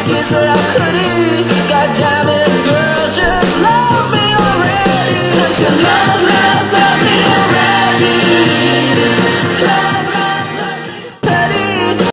excuse that I damn it, girl, just love me already. Don't you love